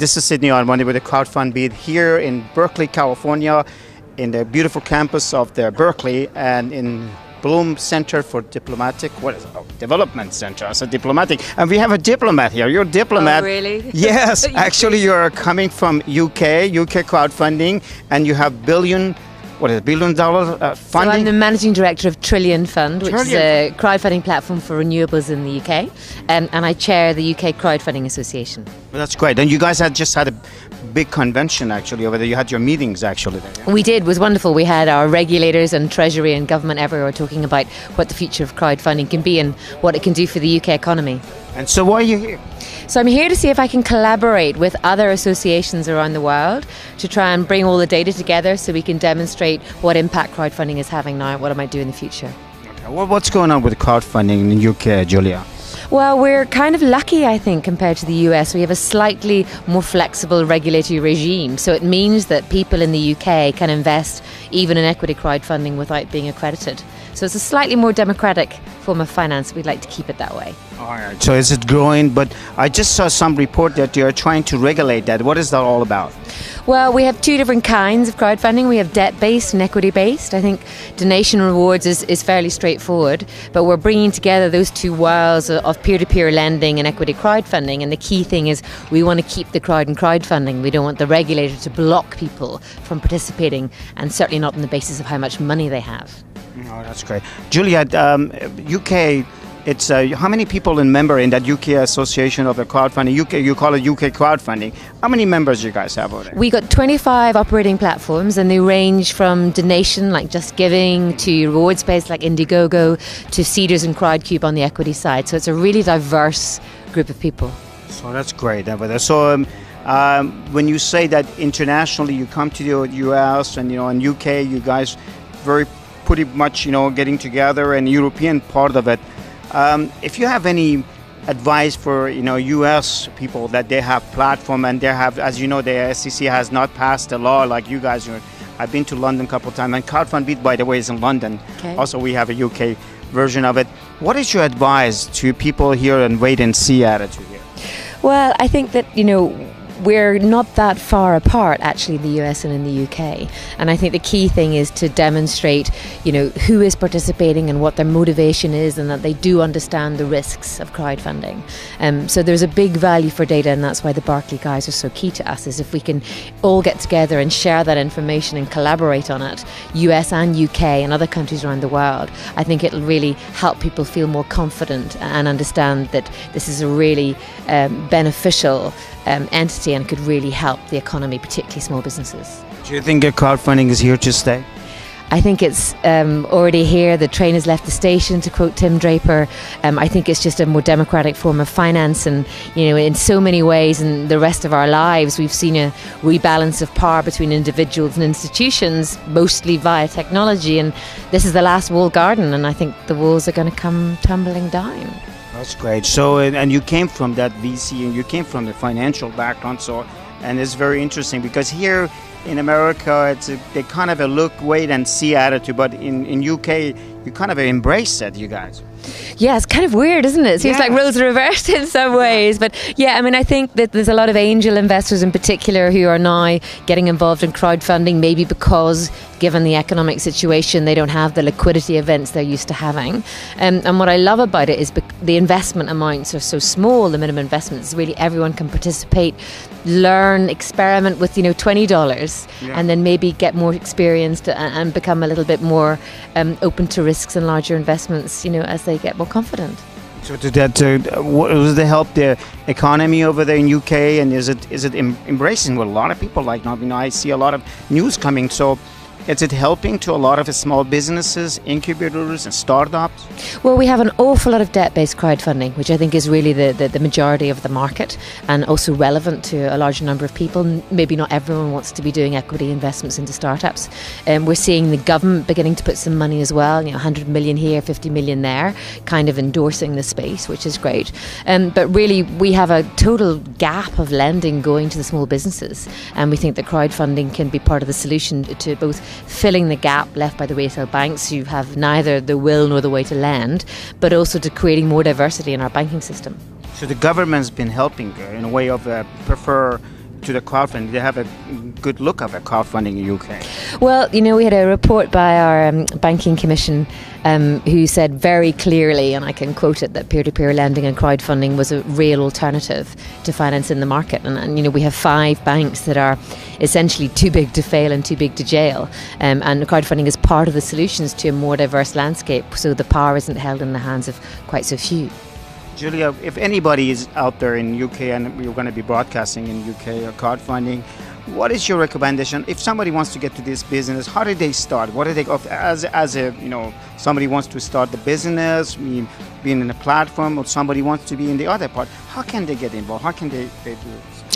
This is Sydney Armani with the Crowdfund Beat here in Berkeley, California, in the beautiful campus of the Berkeley and in Blum Center for Diplomatic what is it? Oh, Development Center. Said diplomatic, and we have a diplomat here. You're a diplomat. Oh, really? Yes, actually, you're coming from UK, UK crowdfunding, and you have billion what is it, billion dollar uh, funding? So I'm the managing director of Trillion Fund, which Trillion. is a crowdfunding platform for renewables in the UK, um, and I chair the UK Crowdfunding Association. Well, that's great. And you guys had just had a big convention actually over there. You had your meetings actually there. yeah? We did, it was wonderful. We had our regulators and Treasury and government everywhere talking about what the future of crowdfunding can be and what it can do for the UK economy. And so why are you here? So I'm here to see if I can collaborate with other associations around the world to try and bring all the data together so we can demonstrate what impact crowdfunding is having now and what it might do in the future. Okay, what's going on with crowdfunding in the UK, Julia? Well, we're kind of lucky, I think, compared to the US. We have a slightly more flexible regulatory regime. So it means that people in the UK can invest even in equity crowdfunding without being accredited. So it's a slightly more democratic form of finance. We'd like to keep it that way. All right. So is it growing? But I just saw some report that you're trying to regulate that. What is that all about? Well, we have two different kinds of crowdfunding. We have debt based and equity based. I think donation rewards is, is fairly straightforward, but we're bringing together those two worlds of peer to peer lending and equity crowdfunding. And the key thing is we want to keep the crowd in crowdfunding. We don't want the regulator to block people from participating, and certainly not on the basis of how much money they have. Oh, that's great. Julia, um, UK, it's uh, how many people in member in that UK association of the crowdfunding? UK, you call it UK crowdfunding. How many members you guys have over there? We got 25 operating platforms, and they range from donation, like Just Giving, to rewards based, like Indiegogo, to Seedrs and Crowdcube on the equity side. So it's a really diverse group of people. So that's great. over there. So um, um, when you say that internationally, you come to the US and you know in UK, you guys very pretty much you know getting together and European part of it. Um, if you have any advice for you know US people that they have platform and they have, as you know, the SEC has not passed a law like you guys. are- I've been to London a couple of times, and Crowdfund Beat, by the way, is in London. Okay. Also, we have a UK version of it. What is your advice to people here and wait and see attitude here? Well, I think that, you know, we're not that far apart actually in the US and in the UK. And I think the key thing is to demonstrate, you know, who is participating and what their motivation is and that they do understand the risks of crowdfunding. Um, so there's a big value for data and that's why the Berkeley guys are so key to us is if we can all get together and share that information and collaborate on it, US and UK and other countries around the world, I think it'll really help people feel more confident and understand that this is a really um, beneficial um, entity and could really help the economy, particularly small businesses. Do you think crowdfunding is here to stay? I think it's um, already here. The train has left the station, to quote Tim Draper. Um, I think it's just a more democratic form of finance, and you know, in so many ways, in the rest of our lives, we've seen a rebalance of power between individuals and institutions, mostly via technology. And this is the last walled garden, and I think the walls are going to come tumbling down. That's great. So, and you came from that VC and you came from the financial background. So, and it's very interesting because here in America, it's a, they kind of a look, wait, and see attitude. But in, in UK, you kind of embrace that, you guys. Yeah, it's kind of weird, isn't it? It seems like roles are reversed in some ways. But yeah, I mean, I think that there's a lot of angel investors in particular who are now getting involved in crowdfunding, maybe because, given the economic situation, they don't have the liquidity events they're used to having. Um, and what I love about it is bec- the investment amounts are so small, the minimum investments, really everyone can participate, learn, experiment with, you know, $20 Yeah. and then maybe get more experienced and, and become a little bit more um, open to risks and larger investments, you know, as they get more confident. So, to that, uh, what, does it help the economy over there in UK? And is it is it em- embracing what a lot of people like? Now, you know, I see a lot of news coming. So, is it helping to a lot of small businesses, incubators, and startups? Well, we have an awful lot of debt based crowdfunding, which I think is really the, the, the majority of the market and also relevant to a large number of people. Maybe not everyone wants to be doing equity investments into startups. Um, we're seeing the government beginning to put some money as well, you know, 100 million here, 50 million there, kind of endorsing the space, which is great. Um, but really, we have a total gap of lending going to the small businesses. And we think that crowdfunding can be part of the solution to both filling the gap left by the retail banks who have neither the will nor the way to lend, but also to creating more diversity in our banking system. So the government's been helping in a way of uh, prefer to the crowdfunding? They have a good look of a crowdfunding in UK. Well, you know, we had a report by our um, banking commission um, who said very clearly, and I can quote it, that peer-to-peer lending and crowdfunding was a real alternative to finance in the market. And, and you know, we have five banks that are essentially too big to fail and too big to jail. Um, and crowdfunding is part of the solutions to a more diverse landscape, so the power isn't held in the hands of quite so few. Julia, if anybody is out there in UK and we're going to be broadcasting in UK or crowdfunding, what is your recommendation if somebody wants to get to this business? How do they start? What do they as as a you know somebody wants to start the business, being in a platform, or somebody wants to be in the other part? How can they get involved? How can they, they do it?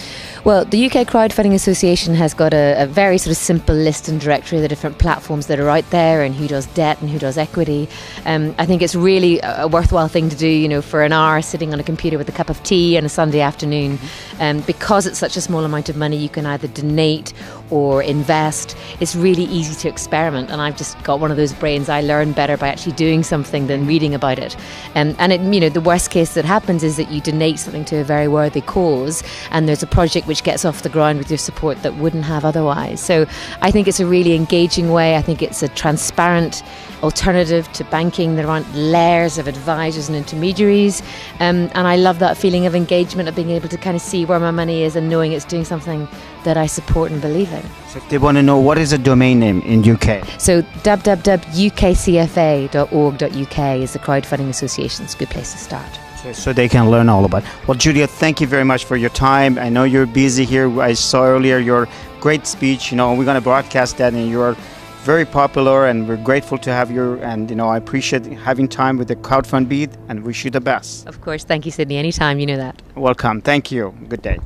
Well, the UK Crowdfunding Association has got a, a, very sort of simple list and directory of the different platforms that are out there and who does debt and who does equity. Um, I think it's really a, worthwhile thing to do, you know, for an hour sitting on a computer with a cup of tea on a Sunday afternoon. Um, because it's such a small amount of money, you can either donate or invest. It's really easy to experiment, and I've just got one of those brains. I learn better by actually doing something than reading about it. Um, and it, you know, the worst case that happens is that you donate something to a very worthy cause, and there's a project which gets off the ground with your support that wouldn't have otherwise. So I think it's a really engaging way. I think it's a transparent alternative to banking. There aren't layers of advisors and intermediaries. Um, and I love that feeling of engagement, of being able to kind of see where my money is and knowing it's doing something that I support and believe in. So if they want to know what is a domain name in UK? So www.ukcfa.org.uk is the crowdfunding association's good place to start so they can learn all about. Well, Julia, thank you very much for your time. I know you're busy here. I saw earlier your great speech. You know, we're going to broadcast that, and you're very popular, and we're grateful to have you. And you know, I appreciate having time with the crowdfund beat, and wish you the best. Of course, thank you, Sydney. Anytime, you know that. Welcome. Thank you. Good day.